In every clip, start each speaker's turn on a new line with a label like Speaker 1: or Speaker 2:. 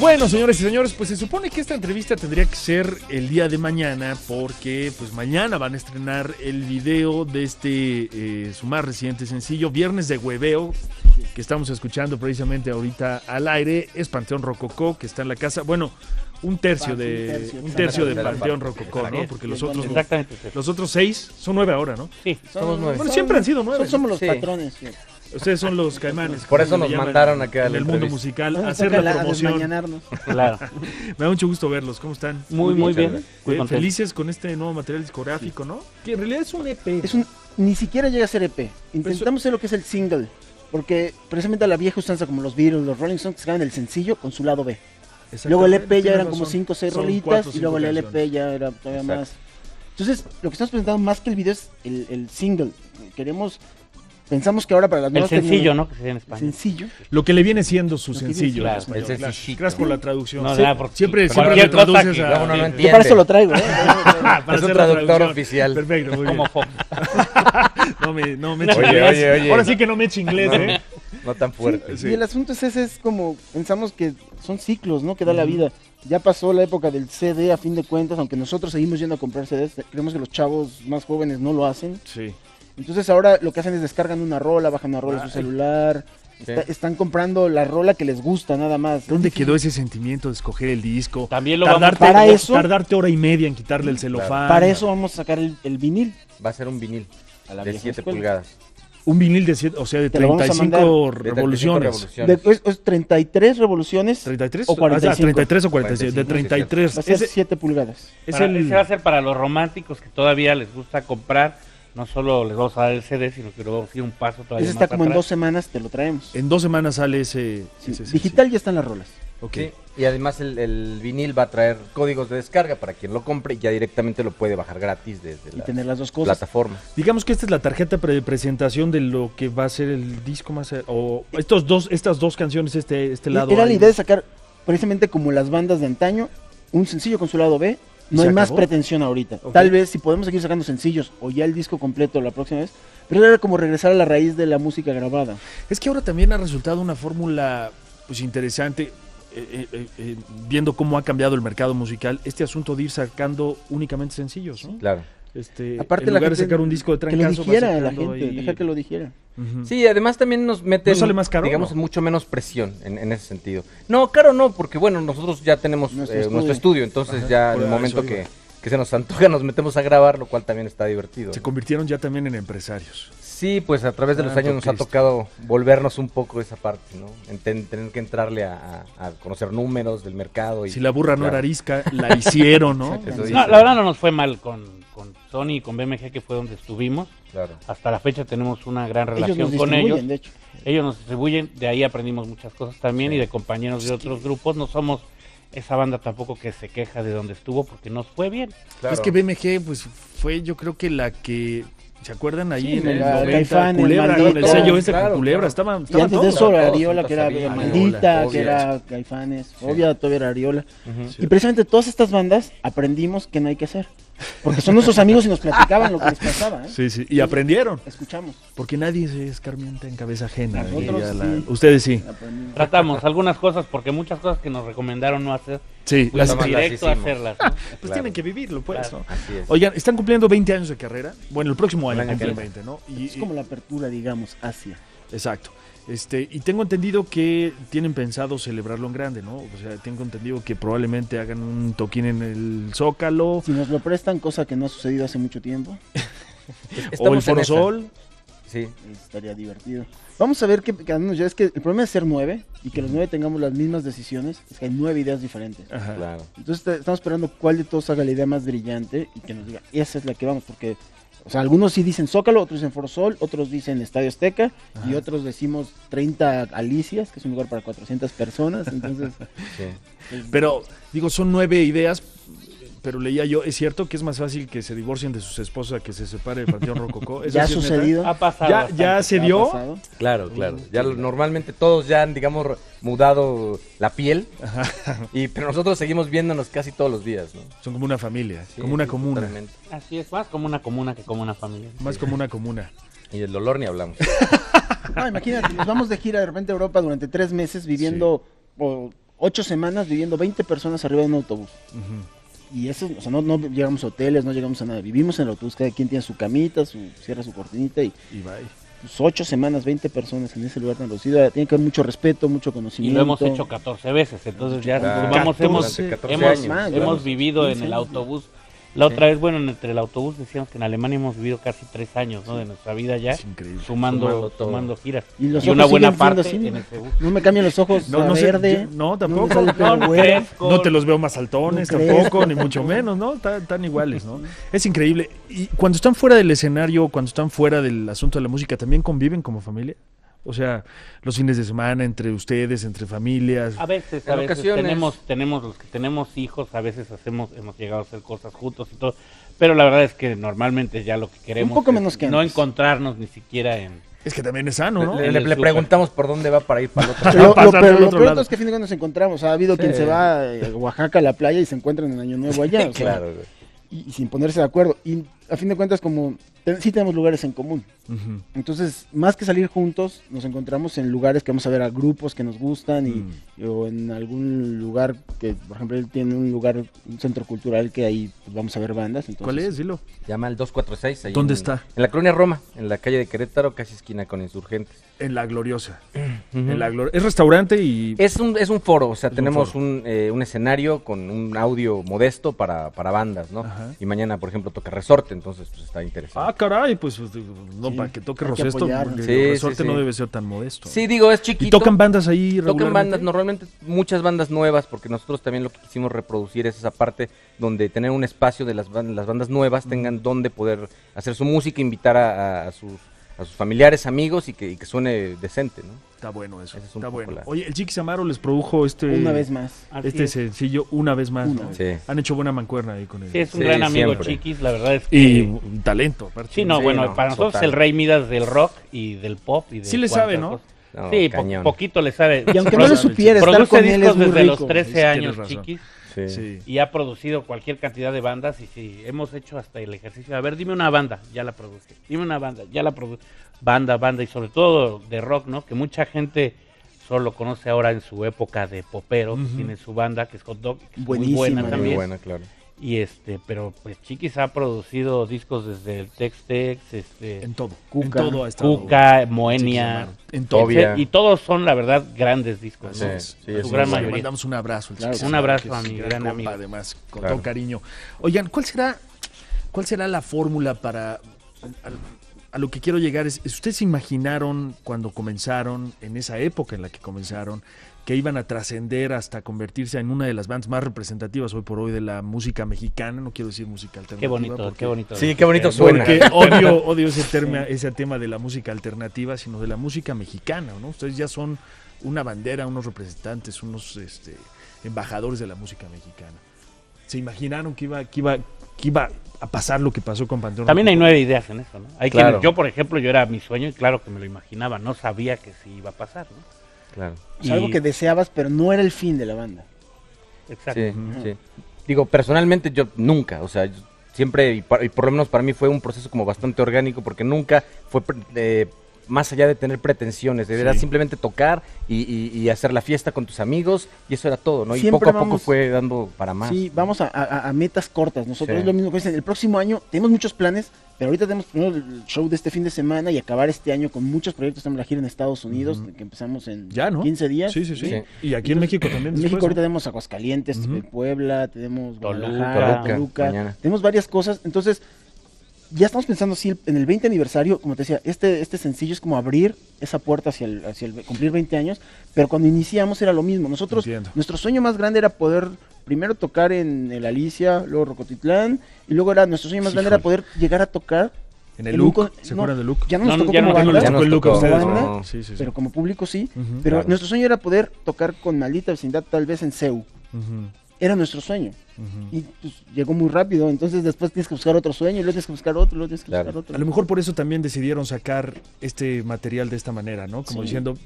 Speaker 1: Bueno, señores y señores, pues se supone que esta entrevista tendría que ser el día de mañana porque pues mañana van a estrenar el video de este eh, su más reciente sencillo, Viernes de Hueveo, que estamos escuchando precisamente ahorita al aire, es Panteón Rococó, que está en la casa, bueno, un tercio de
Speaker 2: un tercio,
Speaker 1: de Panteón. Rococó, ¿no? Porque los otros los otros seis son nueve ahora, ¿no?
Speaker 3: Sí.
Speaker 4: Somos nueve.
Speaker 1: Bueno, siempre han sido nueve.
Speaker 2: Somos los
Speaker 4: Sí.
Speaker 2: patrones.
Speaker 1: Ustedes son los caimanes.
Speaker 4: Por eso nos mandaron aquí a
Speaker 1: en el mundo musical a hacer la promoción.
Speaker 3: Claro.
Speaker 1: Me da mucho gusto verlos. ¿Cómo están?
Speaker 3: Muy, muy bien.
Speaker 1: Eh, felices con este nuevo material discográfico, ¿no? Que en realidad es un EP.
Speaker 2: Es un, ni siquiera llega a ser EP. Intentamos hacer lo que es el single. Porque precisamente a la vieja usanza como los Beatles, los Rolling Stones, que sacaban el sencillo con su lado B. Luego el EP ya eran como
Speaker 1: razón.
Speaker 2: 5 o 6
Speaker 1: Son
Speaker 2: rolitas
Speaker 1: cuatro
Speaker 2: y luego el LP ya era todavía
Speaker 4: Exacto.
Speaker 2: más. Entonces, lo que estamos presentando más que el video es el, el single. Queremos, pensamos que ahora para las
Speaker 3: El
Speaker 2: nuevas
Speaker 3: sencillo,
Speaker 2: tecnologías-
Speaker 3: ¿no? Que sería en español.
Speaker 2: Sencillo.
Speaker 1: Lo que le viene siendo su
Speaker 2: Lo que viene
Speaker 1: sencillo.
Speaker 3: siendo-
Speaker 4: el
Speaker 1: claro.
Speaker 4: sencillito.
Speaker 1: Gracias por la traducción.
Speaker 3: No,
Speaker 1: Sí.
Speaker 3: nada, porque
Speaker 1: siempre siempre
Speaker 3: cualquier cosa
Speaker 1: traduces
Speaker 3: que-
Speaker 1: a...
Speaker 4: Luego no lo
Speaker 3: Sí.
Speaker 2: Yo
Speaker 4: entiende.
Speaker 2: para eso lo traigo. ¿eh?
Speaker 1: para
Speaker 4: Es
Speaker 1: hacer
Speaker 4: un
Speaker 1: la
Speaker 4: traductor
Speaker 1: traducción.
Speaker 4: oficial.
Speaker 1: Perfecto, muy bien.
Speaker 3: Como Fox.
Speaker 1: No me, no me
Speaker 3: Oye,
Speaker 1: inglés.
Speaker 4: oye, oye.
Speaker 1: Ahora sí que no me eche inglés, ¿eh?
Speaker 4: No tan fuerte.
Speaker 1: Sí.
Speaker 2: Y el asunto es ese, es como, pensamos que son ciclos, ¿no? Que da la vida. Ya pasó la época del CD a fin de cuentas, aunque nosotros seguimos yendo a comprar CDs, creemos que los chavos más jóvenes no lo hacen.
Speaker 1: Sí.
Speaker 2: Entonces ahora lo que hacen es descargan una rola, bajan una rola a su celular, está- están comprando la rola que les gusta nada más.
Speaker 1: ¿Dónde quedó ese sentimiento de escoger el disco?
Speaker 3: También lo vamos
Speaker 1: Tardarte,
Speaker 2: Para eso-
Speaker 1: tardarte hora y media en quitarle el celofán.
Speaker 2: Para eso vamos a sacar el, el vinil.
Speaker 4: Va a ser un vinil
Speaker 2: A la
Speaker 4: de
Speaker 2: vieja
Speaker 4: 7
Speaker 2: escuela.
Speaker 4: pulgadas.
Speaker 1: Un vinil de siete, o sea, de
Speaker 2: Te lo vamos a
Speaker 1: 35
Speaker 2: mandar.
Speaker 4: De 35
Speaker 1: revoluciones.
Speaker 2: De- es, es 33 revoluciones,
Speaker 1: 33
Speaker 2: O 45.
Speaker 1: Ah, 33 o 46, de
Speaker 4: 45,
Speaker 1: 33.
Speaker 2: va a ser
Speaker 1: Ese
Speaker 2: 7 pulgadas.
Speaker 1: es
Speaker 3: Para-
Speaker 1: el
Speaker 3: Ese va a ser para los románticos que todavía les gusta comprar. No solo les vamos a dar el CD, sino que vamos a ir un paso todavía
Speaker 2: Ese está
Speaker 3: más
Speaker 2: como en dos semanas, te lo traemos.
Speaker 1: en dos semanas sale ese,
Speaker 2: Sí, digital ya están las rolas.
Speaker 1: Ok.
Speaker 4: Sí, y además el, el vinil va a traer códigos de descarga para quien lo compre y ya directamente lo puede bajar gratis desde
Speaker 2: Y
Speaker 4: la
Speaker 2: tener las dos cosas.
Speaker 4: plataforma.
Speaker 1: Digamos que esta es la tarjeta de presentación de lo que va a ser el disco más o estos dos estas dos canciones este este lado.
Speaker 2: Era la idea de sacar, precisamente como las bandas de antaño, un sencillo con su lado B.
Speaker 1: ¿Y
Speaker 2: No hay más pretensión ahorita. Tal vez si podemos seguir sacando sencillos o ya el disco completo la próxima vez. Pero era como regresar a la raíz de la música grabada.
Speaker 1: Es que ahora también ha resultado una fórmula pues interesante eh, eh, eh, viendo cómo ha cambiado el mercado musical, este asunto de ir sacando únicamente sencillos, ¿no?
Speaker 4: Claro.
Speaker 1: Este,
Speaker 2: Aparte
Speaker 1: en
Speaker 2: la
Speaker 1: lugar de sacar un disco de
Speaker 2: Que lo
Speaker 1: trancazo, va
Speaker 2: dijera la gente,
Speaker 1: ahí-
Speaker 2: deja que lo dijera.
Speaker 4: Sí, además también nos mete,
Speaker 1: ¿No sale más caro,
Speaker 4: digamos,
Speaker 1: no?
Speaker 4: mucho menos presión en, en ese sentido. No, caro no, porque bueno, nosotros ya tenemos
Speaker 2: Nuestro
Speaker 4: eh,
Speaker 2: estudio.
Speaker 4: nuestro estudio, entonces
Speaker 1: Ajá,
Speaker 4: ya en el momento que, que se nos antoja nos metemos a grabar, lo cual también está divertido.
Speaker 1: Se
Speaker 4: ¿no?
Speaker 1: convirtieron ya también en empresarios.
Speaker 4: Sí, pues a través de los
Speaker 1: Ah,
Speaker 4: años nos ha tocado volvernos un poco esa parte, ¿no? Enten- tener que entrarle a, a- a conocer números del mercado. Y,
Speaker 1: Si la burra no era arisca, la hicieron, ¿no?
Speaker 2: Exacto.
Speaker 4: Eso
Speaker 2: No,
Speaker 4: dice.
Speaker 3: No, la verdad no nos fue mal con Sony y con BMG, que fue donde estuvimos.
Speaker 4: Claro.
Speaker 3: Hasta la fecha tenemos una gran
Speaker 2: Ellos
Speaker 3: relación
Speaker 2: nos
Speaker 3: con
Speaker 2: distribuyen,
Speaker 3: ellos.
Speaker 2: de hecho.
Speaker 3: Ellos nos distribuyen, de ahí aprendimos muchas cosas también y de compañeros de otros grupos. No somos esa banda tampoco que se queja de donde estuvo porque nos fue bien.
Speaker 4: claro.
Speaker 1: Es que BMG, pues fue yo creo que la que. ¿Se acuerdan ahí
Speaker 2: Sí,
Speaker 1: en el
Speaker 2: la
Speaker 1: 90?
Speaker 2: Caifán, el
Speaker 1: Culebra, el
Speaker 2: Maldito.
Speaker 1: sello con
Speaker 4: Claro,
Speaker 1: Culebra,
Speaker 4: claro.
Speaker 1: estaban,
Speaker 2: antes de eso, Ariola, que era Maldita, que era Caifanes, Fobia, todavía era Ariola.
Speaker 1: Sí.
Speaker 2: Y precisamente todas estas bandas aprendimos que no hay que hacer. Porque son nuestros amigos y nos platicaban lo que les pasaba. ¿eh?
Speaker 1: Sí, sí, y aprendieron,
Speaker 2: Escuchamos.
Speaker 1: porque nadie se escarmienta en cabeza ajena.
Speaker 2: Nosotros
Speaker 1: la-
Speaker 2: sí.
Speaker 1: Ustedes sí.
Speaker 2: aprendimos.
Speaker 3: Tratamos algunas cosas porque muchas cosas que nos recomendaron no hacer,
Speaker 1: Sí,
Speaker 3: pues
Speaker 1: las-
Speaker 4: las
Speaker 3: directo a
Speaker 4: hicimos.
Speaker 3: hacerlas. ¿no?
Speaker 1: pues
Speaker 4: Claro.
Speaker 1: tienen que vivirlo, pues.
Speaker 3: Claro.
Speaker 1: ¿no?
Speaker 4: Así es.
Speaker 1: Oigan, están cumpliendo 20 años de carrera. Bueno, el próximo año cumplen
Speaker 4: entra.
Speaker 1: 20, ¿no? Y,
Speaker 2: Es como la apertura, digamos, hacia.
Speaker 1: Exacto. Este, y tengo entendido que tienen pensado celebrarlo en grande, ¿no? O sea, tengo entendido que probablemente hagan un toquín en el Zócalo
Speaker 2: Si nos lo prestan, cosa que no ha sucedido hace mucho tiempo,
Speaker 1: o el Foro. Sol.
Speaker 4: Sí,
Speaker 2: estaría divertido. Vamos a ver qué ya. Es que el problema es ser nueve y que los nueve tengamos las mismas decisiones. Es que hay nueve ideas diferentes.
Speaker 1: Ajá.
Speaker 4: claro.
Speaker 2: Entonces estamos esperando cuál de todos haga la idea más brillante y que nos diga, esa es la que vamos, porque, o sea, algunos sí dicen Zócalo, otros dicen Foro Sol, otros dicen Estadio Azteca y otros decimos 30 Alicias, que es un lugar para 400 personas. Entonces,
Speaker 4: Sí.
Speaker 2: pues,
Speaker 1: Pero, digo, son nueve ideas, pero leía yo, ¿es cierto que es más fácil que se divorcien de sus esposas a que se separe de Panteón Rococó? ¿Eso
Speaker 2: ya ha
Speaker 1: sí
Speaker 2: sucedido.
Speaker 3: Ha pasado.
Speaker 1: ¿Ya,
Speaker 3: bastante.
Speaker 1: ya se
Speaker 2: ha
Speaker 1: dio?
Speaker 4: Claro, claro. Ya lo- normalmente todos ya han, digamos, mudado la piel, y pero nosotros seguimos viéndonos casi todos los días, ¿no?
Speaker 1: Son como una familia,
Speaker 4: Sí,
Speaker 1: como una
Speaker 4: sí,
Speaker 1: comuna.
Speaker 4: totalmente.
Speaker 3: Así es, más como una comuna que como una familia.
Speaker 1: Más como una comuna.
Speaker 4: Y del dolor ni hablamos.
Speaker 2: No, imagínate, nos vamos de gira de repente a Europa durante tres meses viviendo o ocho semanas viviendo 20 personas arriba de un autobús. Y eso, o sea, no, no llegamos a hoteles, no llegamos a nada. Vivimos en el autobús, cada quien tiene su camita, su, cierra su cortinita y
Speaker 1: Y bye.
Speaker 2: pues, ocho semanas, 20 personas en ese lugar tan reducido. Tiene que haber mucho respeto, mucho
Speaker 3: Y
Speaker 2: conocimiento.
Speaker 3: lo hemos hecho 14 veces, entonces ya
Speaker 4: Claro.
Speaker 3: vamos, hemos,
Speaker 1: 14
Speaker 3: hemos,
Speaker 4: años.
Speaker 2: Más,
Speaker 3: hemos vivido en
Speaker 2: 15
Speaker 3: el
Speaker 2: años.
Speaker 3: autobús. La
Speaker 4: Sí.
Speaker 3: otra vez, bueno, entre el autobús decíamos que en Alemania hemos vivido casi tres años ¿no? de nuestra vida ya,
Speaker 1: Es increíble.
Speaker 3: sumando,
Speaker 4: Sumando
Speaker 3: giras.
Speaker 2: Y los
Speaker 3: Y una buena parte
Speaker 2: así,
Speaker 3: en
Speaker 2: ¿no?
Speaker 3: ese bus.
Speaker 2: No me cambian los ojos
Speaker 1: No,
Speaker 2: a
Speaker 1: no sé,
Speaker 2: verde.
Speaker 1: yo- no, tampoco.
Speaker 3: No,
Speaker 1: te los veo más saltones tampoco, ni mucho menos, ¿no? Están, están iguales, ¿no? Es increíble. Y cuando están fuera del escenario, cuando están fuera del asunto de la música, ¿también conviven como familia? O sea, los fines de semana entre ustedes, entre familias.
Speaker 3: A veces,
Speaker 4: En
Speaker 3: a veces
Speaker 4: ocasiones.
Speaker 3: tenemos, tenemos los que tenemos hijos, a veces hacemos, hemos llegado a hacer cosas juntos y todo, pero la verdad es que normalmente ya lo que queremos
Speaker 2: poco
Speaker 3: es
Speaker 2: menos que
Speaker 3: no encontrarnos ni siquiera en
Speaker 1: Es que también es sano, ¿no?
Speaker 4: Le, preguntamos por dónde va para ir para el otro.
Speaker 2: Lo, lo peor,
Speaker 1: del
Speaker 2: lo
Speaker 1: otro
Speaker 2: peor
Speaker 1: lado.
Speaker 2: es que a fin de cuentas nos encontramos. Ha habido quien se va a Oaxaca a la playa y se encuentran en Año Nuevo allá. o sea,
Speaker 4: claro, güey.
Speaker 2: y, y sin ponerse de acuerdo. Y a fin de cuentas, como te- sí tenemos lugares en común. Entonces, más que salir juntos, nos encontramos en lugares que vamos a ver a grupos que nos gustan y,
Speaker 1: Mm.
Speaker 2: o en algún lugar que, por ejemplo, él tiene un lugar, un centro cultural que ahí pues, vamos a ver bandas. Entonces,
Speaker 1: ¿Cuál es? Dilo.
Speaker 4: Llama al 246. ahí
Speaker 1: ¿Dónde
Speaker 4: en-
Speaker 1: está?
Speaker 4: En la colonia Roma, en la calle de Querétaro, casi esquina con Insurgentes.
Speaker 1: En La Gloriosa. En la Glor- Es restaurante y...
Speaker 4: Es un, es un foro, o sea,
Speaker 1: Es un
Speaker 4: tenemos
Speaker 1: foro.
Speaker 4: un, eh, un escenario con un audio modesto para, para bandas, ¿no?
Speaker 1: Ajá.
Speaker 4: Y mañana, por ejemplo, toca Resorte, entonces pues está interesante.
Speaker 1: Ah, caray, pues pues, no,
Speaker 2: Sí,
Speaker 1: para que toque
Speaker 2: que
Speaker 1: Rosesto, porque
Speaker 4: Sí,
Speaker 1: resorte
Speaker 4: sí.
Speaker 1: no debe ser tan modesto.
Speaker 4: sí, digo, es
Speaker 1: ¿Y
Speaker 4: chiquito.
Speaker 1: tocan bandas ahí
Speaker 4: Tocan bandas, normalmente muchas bandas nuevas, porque nosotros también lo que quisimos reproducir es esa parte donde tener un espacio de las, ban- las bandas nuevas tengan donde poder hacer su música, invitar a sus, a sus familiares, amigos y que, y que suene decente, ¿no?
Speaker 1: Está bueno eso,
Speaker 4: es un
Speaker 1: está bueno.
Speaker 4: la-
Speaker 1: Oye, el Chiquis Amaro les produjo este...
Speaker 2: Una vez más.
Speaker 1: Este
Speaker 3: es.
Speaker 1: sencillo una vez más,
Speaker 2: Una
Speaker 1: ¿no?
Speaker 2: vez.
Speaker 4: Sí.
Speaker 1: Han hecho buena mancuerna ahí con él.
Speaker 3: Sí, es un
Speaker 4: Sí,
Speaker 3: gran amigo
Speaker 4: siempre.
Speaker 3: Chiquis, la verdad es que...
Speaker 1: Y un talento, aparte.
Speaker 3: Sí, no,
Speaker 4: Sí,
Speaker 3: bueno,
Speaker 4: no,
Speaker 3: para nosotros
Speaker 4: total.
Speaker 3: es el rey Midas del rock y del pop. Y de
Speaker 1: Sí le sabe, ¿no?
Speaker 3: cosas.
Speaker 4: No,
Speaker 3: sí, po-
Speaker 4: cañón.
Speaker 3: poquito le sabe.
Speaker 2: Y aunque no le supiera estar
Speaker 3: Produce
Speaker 2: con él es
Speaker 3: discos
Speaker 2: muy
Speaker 3: desde
Speaker 2: rico.
Speaker 3: los 13
Speaker 1: Tienes
Speaker 3: años. Chiquis,
Speaker 4: Sí.
Speaker 1: Sí.
Speaker 3: y ha producido cualquier cantidad de bandas. Y sí, hemos hecho hasta el ejercicio. A ver, dime una banda, ya la produje. Dime una banda, ya la produje. Banda, banda, y sobre todo de rock, ¿no? Que mucha gente solo conoce ahora en su época de popero. que. Tiene su banda, que es Hot Dog, que es muy buena también.
Speaker 4: Muy buena, claro.
Speaker 3: Y este, pero pues Chiquis ha producido discos desde el Tex Tex, este,
Speaker 1: En todo.
Speaker 2: Cuca.
Speaker 1: En todo ha estado.
Speaker 3: Cuca, Moenia.
Speaker 1: En todo.
Speaker 3: Y todos son, la verdad, grandes discos.
Speaker 4: Sí,
Speaker 3: ¿no?
Speaker 4: sí,
Speaker 3: Su gran
Speaker 4: un-
Speaker 1: Le
Speaker 3: mayoría.
Speaker 1: mandamos un abrazo. al
Speaker 2: Claro, un
Speaker 3: abrazo a mi gran
Speaker 1: compa,
Speaker 3: amigo.
Speaker 1: Además, con
Speaker 4: Claro.
Speaker 1: todo cariño. Oigan, ¿cuál será, cuál será la fórmula para... A, a lo que quiero llegar es, ¿ustedes se imaginaron cuando comenzaron, en esa época en la que comenzaron, que iban a trascender hasta convertirse en una de las bandas más representativas hoy por hoy de la música mexicana? No quiero decir música alternativa.
Speaker 3: Qué bonito,
Speaker 1: porque-
Speaker 3: qué bonito.
Speaker 4: Sí, qué bonito
Speaker 3: Eh,
Speaker 4: suena.
Speaker 1: Porque odio, odio ese, terma- ese tema de la música alternativa, sino de la música mexicana, ¿no? Ustedes ya son una bandera, unos representantes, unos este, embajadores de la música mexicana. ¿Se imaginaron que iba, que iba, que iba a pasar lo que pasó con Panteón?
Speaker 3: También hay nueve ideas en eso, ¿no? Hay
Speaker 4: Claro.
Speaker 3: quienes- yo, por ejemplo, yo era mi sueño y claro que me lo imaginaba, no sabía que sí iba a pasar, ¿no?
Speaker 4: Claro.
Speaker 2: O sea, algo que deseabas, pero no era el fin de la banda.
Speaker 3: Exacto.
Speaker 4: Sí, sí. Digo, personalmente yo nunca, o sea, yo siempre, y, par- y por lo menos para mí fue un proceso como bastante orgánico, porque nunca fue eh, más allá de tener pretensiones, era
Speaker 1: Sí.
Speaker 4: simplemente tocar y, y- y hacer la fiesta con tus amigos, y eso era todo, ¿no? Y poco a poco fue dando para más.
Speaker 2: Sí, vamos a, a- a metas cortas. Nosotros
Speaker 4: Sí.
Speaker 2: es lo mismo que dicen. El próximo año tenemos muchos planes, pero ahorita tenemos primero el show de este fin de semana y acabar este año con muchos proyectos. Tenemos la gira en Estados Unidos, que empezamos en
Speaker 1: Ya, ¿no?
Speaker 2: 15 días.
Speaker 1: Sí, sí, sí,
Speaker 4: Sí.
Speaker 1: Y aquí en México también.
Speaker 2: En México ahorita tenemos Aguascalientes. Puebla, tenemos
Speaker 3: Toluca,
Speaker 2: Guadalajara,
Speaker 4: Toluca,
Speaker 2: Toluca. Tenemos varias cosas. Entonces, ya estamos pensando si el- en el 20 aniversario, como te decía, este, este sencillo es como abrir esa puerta hacia el, hacia el cumplir 20 años, pero cuando iniciamos era lo mismo. Nosotros,
Speaker 1: Entiendo.
Speaker 2: nuestro sueño más grande era poder primero tocar en el Alicia, luego Rocotitlán, y luego era nuestro sueño más grande era
Speaker 1: Híjole.
Speaker 2: poder llegar a tocar,
Speaker 1: En el look. ¿Se
Speaker 2: no,
Speaker 1: acuerdan del look?
Speaker 2: ya no nos
Speaker 3: No,
Speaker 2: tocó
Speaker 3: ya
Speaker 2: como
Speaker 3: no- ya no
Speaker 2: banda,
Speaker 1: tocó el look a ustedes,
Speaker 2: banda,
Speaker 1: ¿no? Sí, sí, sí.
Speaker 2: pero como público sí.
Speaker 1: Ujú.
Speaker 2: Pero
Speaker 4: Claro.
Speaker 2: nuestro sueño era poder tocar con Maldita Vecindad tal vez en CEU.
Speaker 1: Ujú,
Speaker 2: Era nuestro sueño. Y pues, llegó muy rápido, entonces después tienes que buscar otro sueño, y luego tienes que buscar otro, luego tienes que
Speaker 4: Claro.
Speaker 2: buscar otro.
Speaker 1: A lo mejor por eso también decidieron sacar este material de esta manera, ¿no? Como
Speaker 2: Sí.
Speaker 1: diciendo,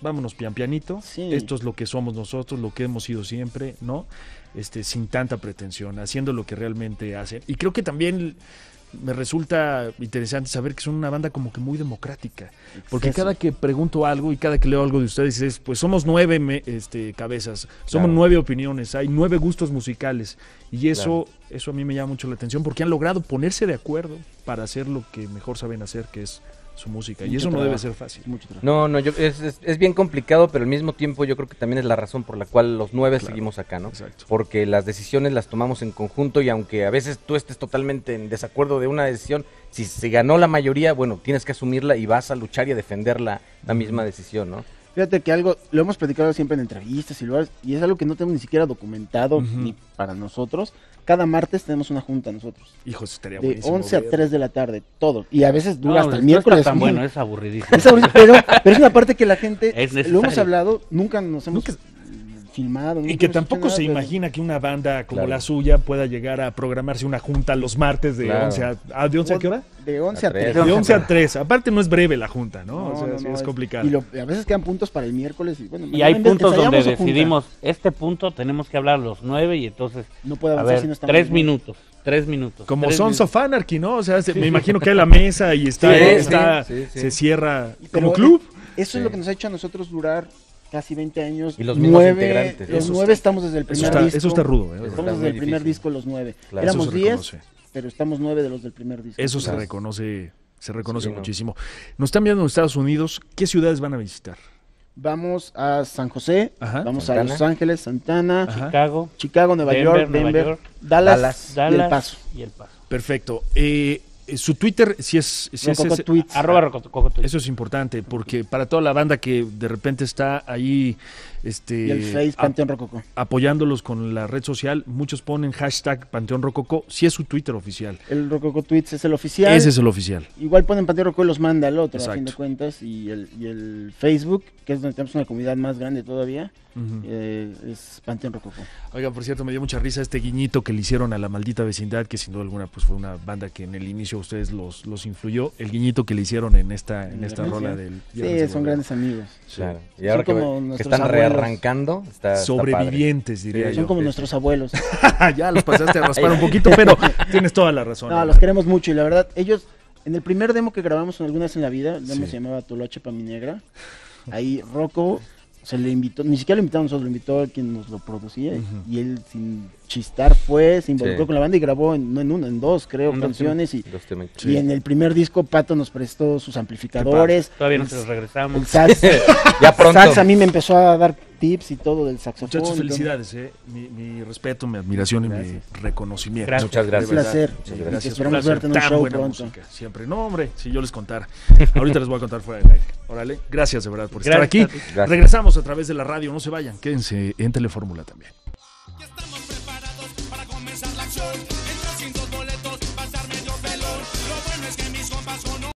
Speaker 1: vámonos pian pianito,
Speaker 2: Sí.
Speaker 1: esto es lo que somos nosotros, lo que hemos sido siempre, ¿no? Este, sin tanta pretensión, haciendo lo que realmente hacen. Y creo que también me resulta interesante saber que son una banda como que muy democrática. Porque
Speaker 2: Exceso.
Speaker 1: cada que pregunto algo y cada que leo algo de ustedes, es, pues somos nueve me- este, cabezas, somos
Speaker 4: Claro.
Speaker 1: nueve opiniones, hay nueve gustos musicales. Y eso, eso a mí me llama mucho la atención porque han logrado ponerse de acuerdo para hacer lo que mejor saben hacer, que es su música. y eso no debe ser fácil.
Speaker 2: Mucho.
Speaker 4: No, no, yo, es, es, es bien complicado, pero al mismo tiempo yo creo que también es la razón por la cual los nueve
Speaker 1: Claro.
Speaker 4: seguimos acá, ¿no?
Speaker 1: Exacto.
Speaker 4: Porque las decisiones las tomamos en conjunto y aunque a veces tú estés totalmente en desacuerdo de una decisión, si se ganó la mayoría, bueno, tienes que asumirla y vas a luchar y a defender la, la misma decisión, ¿no?
Speaker 2: Fíjate que algo, lo hemos platicado siempre en entrevistas y lugares, y es algo que no tenemos ni siquiera documentado ni para nosotros. Cada martes tenemos una junta nosotros.
Speaker 1: Hijos, estaría
Speaker 2: De
Speaker 1: buenísimo
Speaker 2: 11 a
Speaker 1: ver.
Speaker 2: 3 de la tarde, todo. Y a veces dura
Speaker 3: No,
Speaker 2: hasta el
Speaker 3: no
Speaker 2: miércoles.
Speaker 3: está tan
Speaker 2: Bueno,
Speaker 3: es aburridísimo.
Speaker 2: Es aburrido, pero, pero es una parte que la gente,
Speaker 3: Es
Speaker 2: lo hemos hablado, nunca nos hemos
Speaker 1: Nunca-
Speaker 2: filmado.
Speaker 1: Y que tampoco se
Speaker 2: pero-
Speaker 1: imagina que una banda como
Speaker 4: Claro.
Speaker 1: la suya pueda llegar a programarse una junta los martes de
Speaker 4: Claro.
Speaker 1: 11 a, ah, ¿de 11 a qué hora?
Speaker 2: De 11 a
Speaker 4: A
Speaker 2: 3.
Speaker 4: tres.
Speaker 1: De 11 a 3. Aparte no es breve la junta, ¿no?
Speaker 2: No,
Speaker 1: o sea,
Speaker 2: no,
Speaker 1: sí
Speaker 2: no,
Speaker 1: es
Speaker 2: es-
Speaker 1: complicado.
Speaker 2: Y lo- a veces quedan puntos para el miércoles. Y, bueno,
Speaker 3: Y hay puntos donde decidimos, este punto tenemos que hablar a los nueve y entonces,
Speaker 2: No puede
Speaker 3: a
Speaker 2: avanzar
Speaker 3: ver,
Speaker 2: si no estamos
Speaker 3: tres
Speaker 2: bien.
Speaker 3: minutos, tres minutos.
Speaker 1: Como
Speaker 3: tres
Speaker 1: Sons
Speaker 3: minutos.
Speaker 1: of Anarchy, ¿no? O sea, se- me imagino que hay la mesa y está,
Speaker 4: Sí,
Speaker 1: está-
Speaker 4: sí, sí, sí.
Speaker 1: se cierra
Speaker 2: Pero,
Speaker 1: como club.
Speaker 2: Eso
Speaker 4: Sí.
Speaker 2: es lo que nos ha hecho a nosotros durar casi 20 años.
Speaker 4: Y los mismos
Speaker 2: nueve,
Speaker 4: integrantes.
Speaker 2: Los
Speaker 1: Eso
Speaker 2: nueve
Speaker 1: está-
Speaker 2: estamos desde el
Speaker 1: Eso
Speaker 2: primer
Speaker 1: está,
Speaker 2: disco.
Speaker 1: eso está rudo, ¿eh?
Speaker 2: Estamos
Speaker 4: está
Speaker 2: desde el primer
Speaker 4: difícil.
Speaker 2: disco los nueve.
Speaker 4: Claro.
Speaker 2: Éramos
Speaker 1: se
Speaker 2: 10,
Speaker 1: reconoce.
Speaker 2: pero estamos nueve de los del primer disco.
Speaker 1: Eso se reconoce, se reconoce
Speaker 4: Sí, no.
Speaker 1: muchísimo. Nos están viendo en Estados Unidos. ¿Qué ciudades van a visitar?
Speaker 2: Vamos a San José,
Speaker 1: Ajá.
Speaker 2: vamos
Speaker 4: Santana.
Speaker 2: a Los Ángeles, Santana,
Speaker 1: Ajá.
Speaker 3: Chicago,
Speaker 2: Chicago, Nueva
Speaker 3: Denver,
Speaker 2: York,
Speaker 3: Nueva
Speaker 2: Denver,
Speaker 3: York,
Speaker 2: Dallas,
Speaker 4: Dallas,
Speaker 2: y El Paso.
Speaker 3: y El Paso.
Speaker 1: Perfecto. Eh, su Twitter, si es... Si es
Speaker 2: Rococo
Speaker 1: ese-
Speaker 2: Tweets.
Speaker 3: Arroba.
Speaker 1: Eso es importante porque para toda la banda que de repente está ahí este,
Speaker 2: Y el Face Panteón Rococo.
Speaker 1: apoyándolos con la red social, muchos ponen hashtag Panteón Rococo, si es su Twitter oficial.
Speaker 2: El Rococo Tweets es el oficial.
Speaker 1: Ese es el oficial.
Speaker 2: Igual ponen Panteón Rococo y los manda al otro, a fin de cuentas. Y el, y el Facebook, que es donde tenemos una comunidad más grande todavía, eh, es Panteón Rococo.
Speaker 1: Oiga, por cierto, me dio mucha risa este guiñito que le hicieron a la maldita vecindad, que sin duda alguna pues fue una banda que en el inicio a ustedes los, los influyó. El guiñito que le hicieron en esta, en esta rola del
Speaker 2: Sí, son grandes amigos.
Speaker 4: Claro. Y
Speaker 2: Son
Speaker 4: ahora que,
Speaker 2: como
Speaker 4: que
Speaker 2: nuestros
Speaker 4: están. Rearrancando, está, está
Speaker 1: Sobrevivientes, diría
Speaker 4: Sí,
Speaker 1: yo.
Speaker 2: Son como nuestros abuelos.
Speaker 1: ya los pasaste a raspar un poquito, pero tienes toda la razón.
Speaker 2: No, los queremos mucho y la verdad, ellos, en el primer demo que grabamos alguna vez en la vida, el demo
Speaker 1: Sí.
Speaker 2: se llamaba Toloche pa' mi negra, ahí Rocco se le invitó, ni siquiera lo invitamos nosotros, lo invitó a quien nos lo producía y él sin chistar fue, se involucró
Speaker 4: Sí.
Speaker 2: con la banda y grabó en, no en una, en dos creo, canciones y, y en el primer disco Pato nos prestó sus amplificadores.
Speaker 3: Todavía no
Speaker 2: el,
Speaker 3: se los
Speaker 2: el
Speaker 3: regresamos.
Speaker 2: sax,
Speaker 4: Ya pronto.
Speaker 2: sax a mí me empezó a dar tips y todo del saxofón. Todo.
Speaker 1: felicidades, eh. mi, mi respeto, mi admiración y mi reconocimiento.
Speaker 3: Gracias.
Speaker 4: Muchas
Speaker 2: Un
Speaker 4: gracias.
Speaker 1: Verdad,
Speaker 2: placer.
Speaker 4: Muchas gracias.
Speaker 2: esperamos
Speaker 1: placer,
Speaker 2: verte en un
Speaker 1: tan
Speaker 2: show
Speaker 1: buena
Speaker 2: pronto.
Speaker 1: música, siempre. No, hombre, si yo les contara. Ahorita les voy a contar fuera del aire. Órale, gracias de verdad por estar aquí. Regresamos a través de la radio, no se vayan, quédense en Telefórmula también.